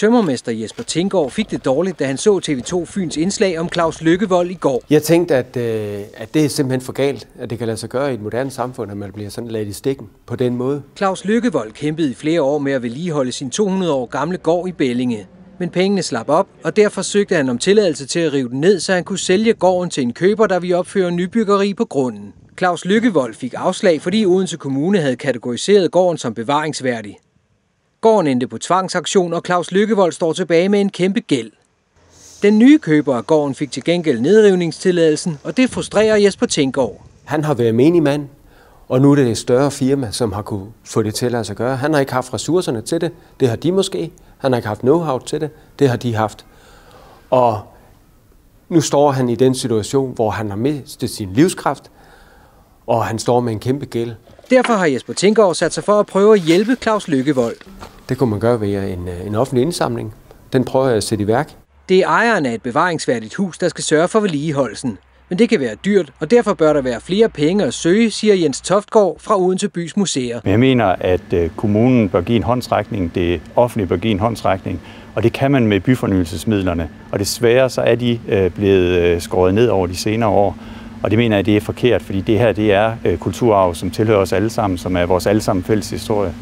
Tømmermester Jesper Tinggaard fik det dårligt, da han så TV2 Fyns indslag om Claus Lykkevold i går. Jeg tænkte, at, øh, at det er simpelthen for galt, at det kan lade sig gøre i et moderne samfund, at man bliver sådan ladt i stikken på den måde. Claus Lykkevold kæmpede i flere år med at vedligeholde sin 200 år gamle gård i Bellinge. Men pengene slap op, og derfor søgte han om tilladelse til at rive den ned, så han kunne sælge gården til en køber, der vi opføre nybyggeri på grunden. Claus Lykkevold fik afslag, fordi Odense Kommune havde kategoriseret gården som bevaringsværdig. Gården endte på tvangsaktion, og Claus Lykkevold står tilbage med en kæmpe gæld. Den nye køber af gården fik til gengæld nedrivningstilladelsen, og det frustrerer Jesper Tinkgaard. Han har været menig mand, og nu er det et større firma, som har kunne få det til at sig gøre. Han har ikke haft ressourcerne til det. Det har de måske. Han har ikke haft know-how til det. Det har de haft. Og nu står han i den situation, hvor han har mistet sin livskraft, og han står med en kæmpe gæld. Derfor har Jesper Tinkgaard sat sig for at prøve at hjælpe Claus Lykkevold. Det kunne man gøre ved en, øh, en offentlig indsamling. Den prøver jeg at sætte i værk. Det er ejeren af et bevaringsværdigt hus, der skal sørge for vedligeholdelsen. Men det kan være dyrt, og derfor bør der være flere penge at søge, siger Jens Toftgaard fra Odense Bys Museer. Jeg mener, at øh, kommunen bør give en håndsrækning, det offentlige bør give en håndsrækning, og det kan man med byfornyelsesmidlerne. Og desværre så er de øh, blevet skåret ned over de senere år. Og det mener jeg, det er forkert, fordi det her det er kulturarv, som tilhører os alle sammen, som er vores allesammen fælles historie.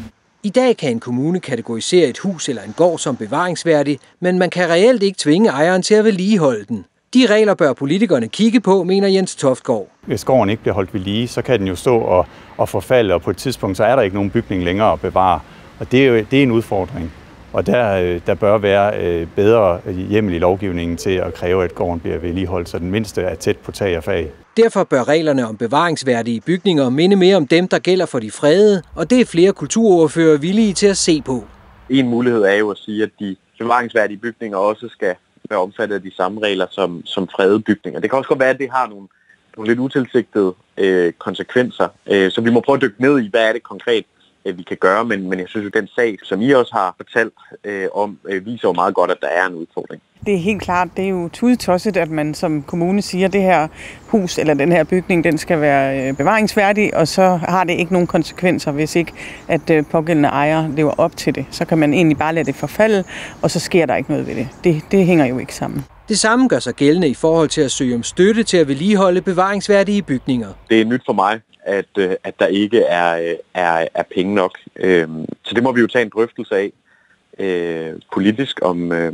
I dag kan en kommune kategorisere et hus eller en gård som bevaringsværdig, men man kan reelt ikke tvinge ejeren til at vedligeholde den. De regler bør politikerne kigge på, mener Jens Toftgaard. Hvis gården ikke bliver holdt ved lige, så kan den jo stå og, og forfalde, og på et tidspunkt så er der ikke nogen bygning længere at bevare. Og det er jo det er en udfordring. Og der, øh, der bør være øh, bedre hjemmel i lovgivningen til at kræve, at gården bliver vedligeholdt, så den mindste er tæt på tag og fag. Derfor bør reglerne om bevaringsværdige bygninger minde mere om dem, der gælder for de fredede, og det er flere kulturordfører villige til at se på. En mulighed er jo at sige, at de bevaringsværdige bygninger også skal være omfattet af de samme regler som, som fredede bygninger. Det kan også godt være, at det har nogle, nogle lidt utilsigtede øh, konsekvenser, øh, så vi må prøve at dykke ned i, hvad er det konkret, vi kan gøre, men, men jeg synes jo, den sag, som I også har fortalt øh, om, øh, viser jo meget godt, at der er en udfordring. Det er helt klart, det er jo tudetosset, at man som kommune siger, at det her hus eller den her bygning, den skal være øh, bevaringsværdig, og så har det ikke nogen konsekvenser, hvis ikke at øh, pågældende ejer lever op til det. Så kan man egentlig bare lade det forfalde, og så sker der ikke noget ved det. Det, det hænger jo ikke sammen. Det samme gør sig gældende i forhold til at søge om støtte til at vedligeholde bevaringsværdige bygninger. Det er nyt for mig, at, øh, at der ikke er, er, er penge nok. Øhm, så det må vi jo tage en drøftelse af øh, politisk, om, øh,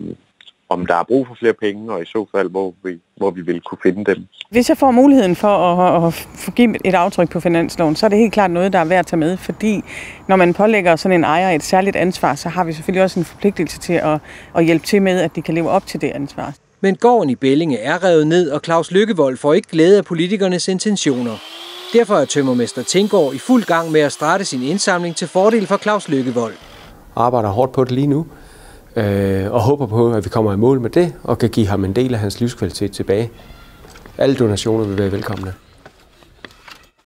om der er brug for flere penge, og i så fald, hvor vi, hvor vi vil kunne finde dem. Hvis jeg får muligheden for at, at få give et aftryk på finansloven, så er det helt klart noget, der er værd at tage med, fordi når man pålægger sådan en ejer et særligt ansvar, så har vi selvfølgelig også en forpligtelse til at, at hjælpe til med, at de kan leve op til det ansvar. Men gården i Bellinge er revet ned, og Claus Lykkevold får ikke glæde af politikernes intentioner. Derfor er tømmermester Tinggaard i fuld gang med at starte sin indsamling til fordel for Claus Lykkevold. Arbejder hårdt på det lige nu, øh, og håber på, at vi kommer i mål med det, og kan give ham en del af hans livskvalitet tilbage. Alle donationer vil være velkomne.